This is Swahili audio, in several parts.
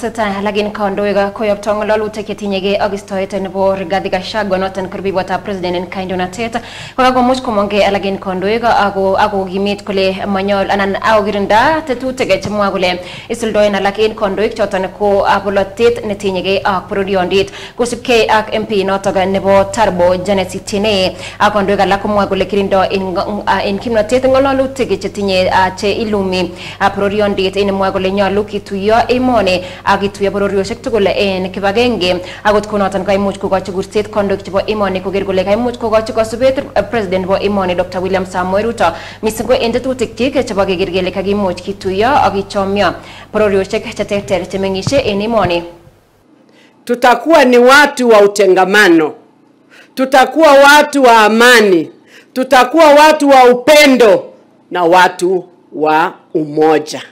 Tesetai lakini kandoik koyopto ng'alalutik chetinyegei ak istoet nebo Rigathi Gachagua noton korbibotab president en kandoinatet kokakomuch komongei alak en kandoik ako akokimit kole manyol anan akokirinda tetutik chemwa kole isuldoen alak en kandoik choton ko bolotet netinyegei ak bororiondit kosubkei ak MP notok nebo Tarbo Janet tine. Ak kandoik alak komwa kole kirindo en en kimnotet ng'alalutik chetinye che ilumi. Bororiondit en mwa kole nyolu kituyo emoni ak kituyo bororiosiek tugul en kibagenge akot konoton kaimuch kokochi kurset kandoik chebo emoni koker kole kaimuch kokochi kosubet president nebo emoni Dr. William Samoei Ruto missing ko en tetutik chik chebo keker kele kakimuch kituyo ak kichomyo bororiosiek cheterter chemeng'ishe en emoni tutakuwa ni watu wa utengamano, tutakuwa watu wa amani, tutakuwa watu wa upendo na watu wa umoja.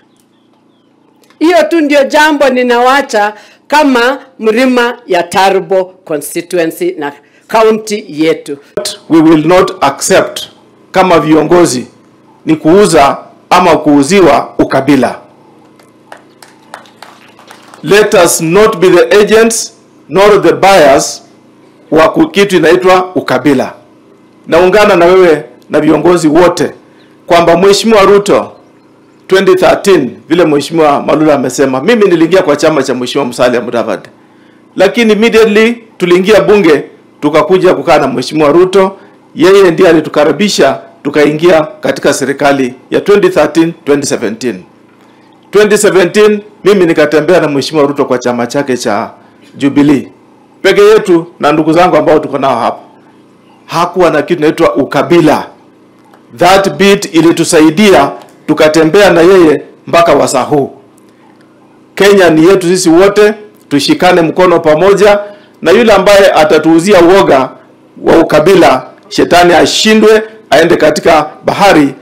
Hiyo tu ndio jambo ninawacha kama mlima ya Tarbo constituency na kaunti yetu. we will not accept kama viongozi ni kuuza ama kuuziwa ukabila. Let us not be the agents nor the buyers wa kitu inaitwa ukabila. Naungana na wewe na viongozi wote kwamba Mheshimiwa Ruto 2013 vile Mheshimiwa Malula amesema, mimi niliingia kwa chama cha Mheshimiwa Musalia Mudavadi, lakini immediately tuliingia bunge tukakuja kukaa na Mheshimiwa Ruto. Yeye ndiye alitukaribisha tukaingia katika serikali ya 2013 2017. 2017 mimi nikatembea na Mheshimiwa Ruto kwa chama chake cha Jubilee peke yetu na ndugu zangu ambao tuko nao hapa. Hakuwa na kitu inaitwa ukabila. That bit ilitusaidia tukatembea na yeye mpaka wasaa huu. Kenya ni yetu sisi wote, tushikane mkono pamoja, na yule ambaye atatuuzia uoga wa ukabila, shetani ashindwe, aende katika bahari